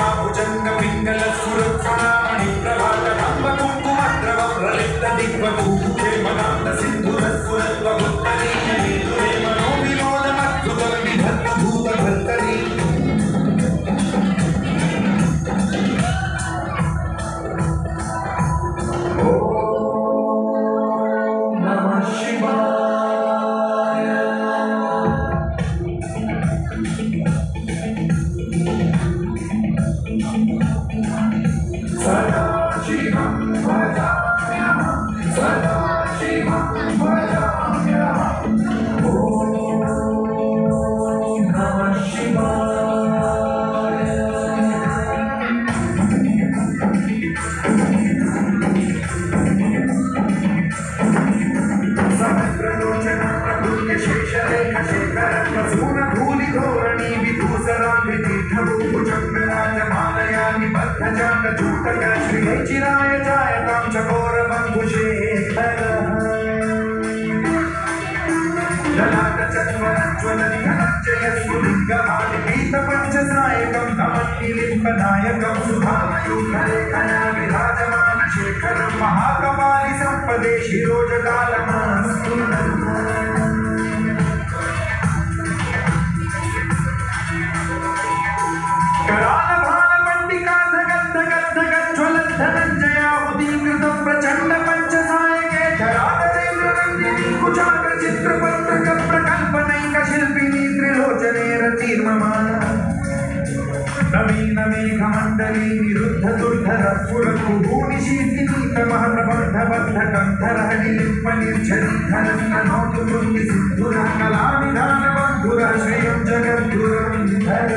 他不争。चिराय जायतां च घोरबन्धुषे ीतपञ्चसायकं तमन्निलिम्बनायकं सुधामयूखरेखया विराजमानशेखरं महाकपालिसम्पदे शिरोजकालमस्तु తీర్మమాన నవీన మేఘ మండలి నిరుద్ధ దుర్ధర పురకు భూమి శీర్తిని ప్రబంధ బద్ధ కంధరహణి లింప నిర్జరీధరన్న నోతు మృంగి సిద్ధుర కళా విధాన బంధుర శ్రేయం జగద్గురం ధర